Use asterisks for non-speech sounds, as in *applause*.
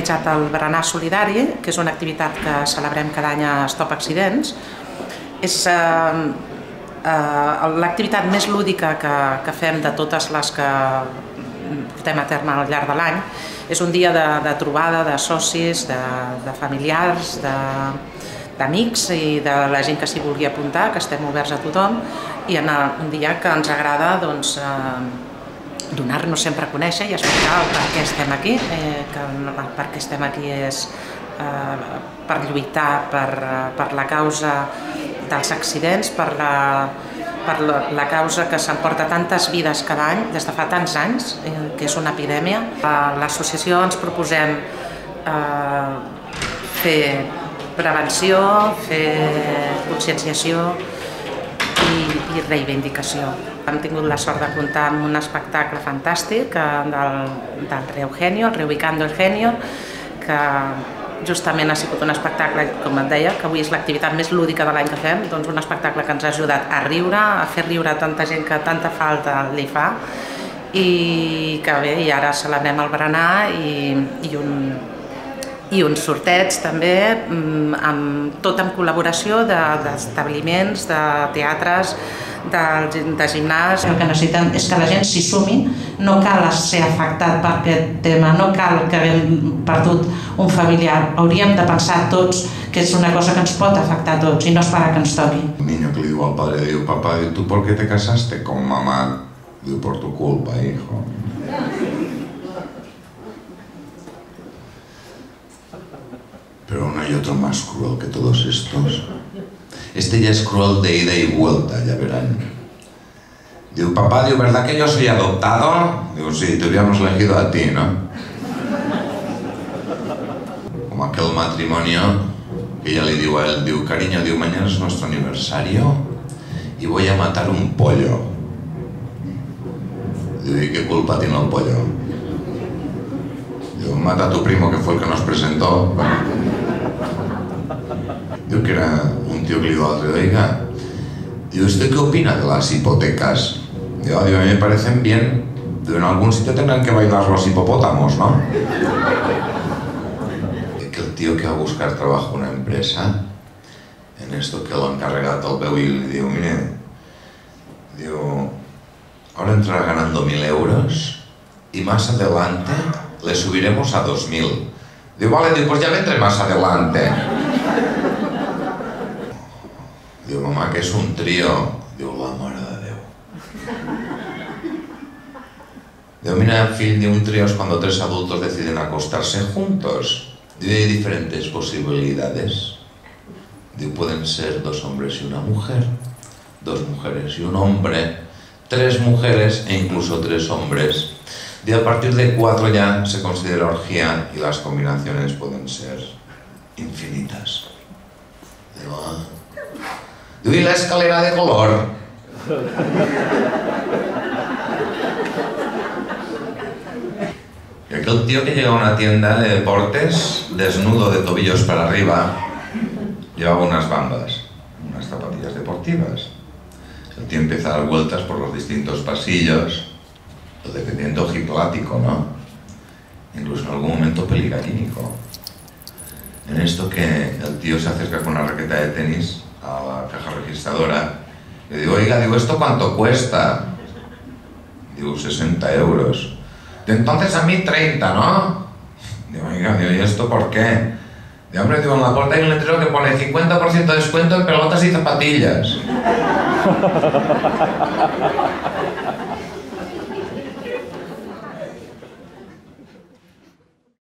organitzat el Berenar Solidari, que és una activitat que celebrem cada any a Stop Accidents. És eh, eh, l'activitat més lúdica que, que fem de totes les que portem a terme al llarg de l'any. És un dia de, de trobada de socis, de, de familiars, de, d'amics i de la gent que s'hi vulgui apuntar, que estem oberts a tothom, i en un dia que ens agrada doncs, eh, donar-nos sempre a conèixer i explicar el per què estem aquí, eh, que el per què estem aquí és eh, per lluitar per, per la causa dels accidents, per la, per la, la causa que s'emporta tantes vides cada any, des de fa tants anys, eh, que és una epidèmia. A l'associació ens proposem eh, fer prevenció, fer conscienciació i, reivindicació. Hem tingut la sort de comptar amb un espectacle fantàstic eh, del, del Reu Genio, el Reu Vicando el Genio, que justament ha sigut un espectacle, com et deia, que avui és l'activitat més lúdica de l'any que fem, doncs un espectacle que ens ha ajudat a riure, a fer riure tanta gent que tanta falta li fa, i que bé, i ara celebrem el berenar i, i un, i uns sorteig també, mm, amb, tot en col·laboració d'establiments, de, de teatres, de, de gimnàs. El que necessitem és que la gent s'hi sumi, no cal ser afectat per aquest tema, no cal que haguem perdut un familiar, hauríem de pensar tots que és una cosa que ens pot afectar a tots i no esperar que ens toqui. Un niño que le diu al padre, diu, papá, ¿tú por qué te casaste con mamá? Diu, por tu culpa, hijo. Pero no hay otro más cruel que todos estos. Este ya es cruel de ida y vuelta, ya verán. Digo, papá, digo, ¿verdad que yo soy adoptado? Digo, sí, te habíamos elegido a ti, ¿no? Como aquel matrimonio que ella le digo a él, digo, cariño, digo, mañana es nuestro aniversario y voy a matar un pollo. Digo, ¿y qué culpa tiene el pollo? Digo, mata a tu primo que fue el que nos presentó. Bueno. Digo que era un tío que le digo al oiga, digo, ¿usted qué opina de las hipotecas? Digo, a mí me parecen bien. Digo, en algún sitio tendrán que bailar los hipopótamos, ¿no? Que el tío que va a buscar trabajo en una empresa, en esto que lo encargado al veu y digo, mire, digo, ahora entrará ganando mil euros y más adelante le subiremos a dos mil. Digo, vale, digo, pues ya vendré más adelante. Digo, mamá, que es un trío. Digo, la mare de Déu. Digo, mira, fill, de un trío es cuando tres adultos deciden acostarse juntos. Digo, hay diferentes posibilidades. Digo, pueden ser dos hombres y una mujer, dos mujeres y un hombre, tres mujeres e incluso tres hombres. Digo, a partir de cuatro ya se considera orgía y las combinaciones pueden ser infinitas. Ah. ¿Y la escalera de color? Y aquel tío que llega a una tienda de deportes, desnudo de tobillos para arriba, llevaba unas bambas, unas zapatillas deportivas. El tío empieza a dar vueltas por los distintos pasillos, el dependiente ojiplático, ¿no? Incluso en algún momento peligalínico. En esto que el tío se acerca con una raqueta de tenis a la caja registradora y digo, oiga, digo, ¿esto cuánto cuesta? Digo, 60 euros. De entonces a mí 30, ¿no? Digo, oiga, digo, ¿y esto por qué? Digo, hombre, digo, en la puerta hay un letrero que pone 50% de descuento en pelotas y zapatillas. *laughs*